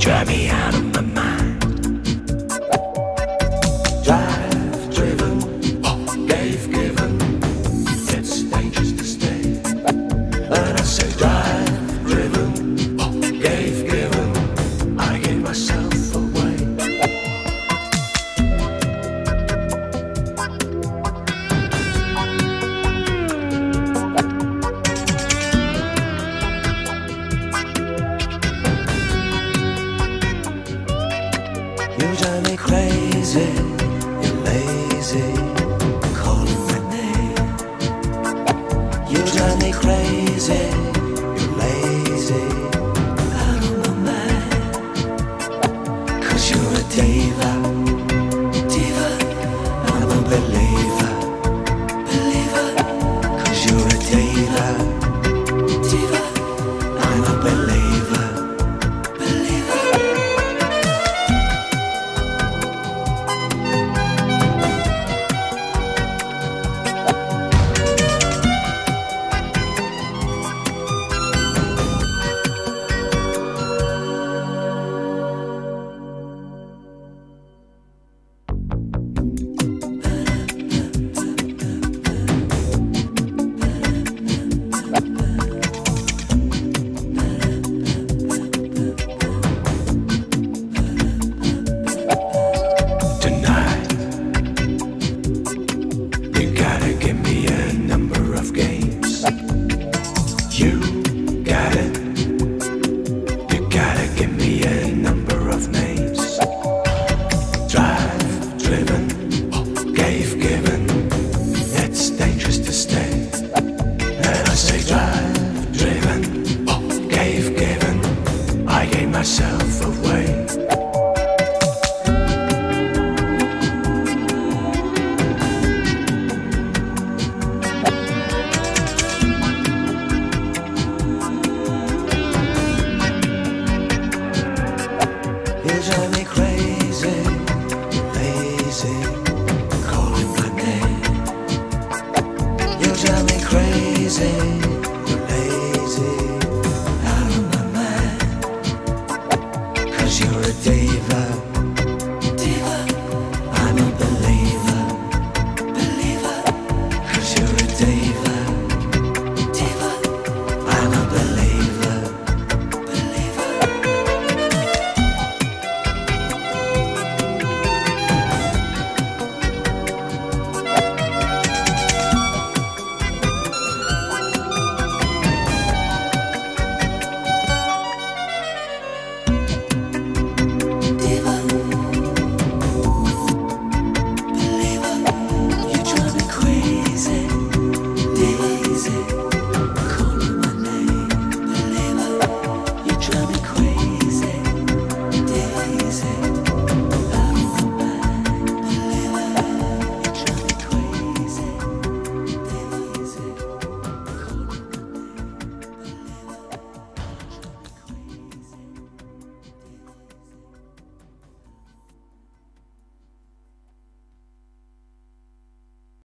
drive me out of my mind. Drive, driven, gave, given. It's dangerous to stay. I drive, driven, gave, given. I gave myself You drive me crazy, you're lazy, calling my name. You drive me crazy, You gotta give me a number of games. You got it. You gotta give me crazy, lazy,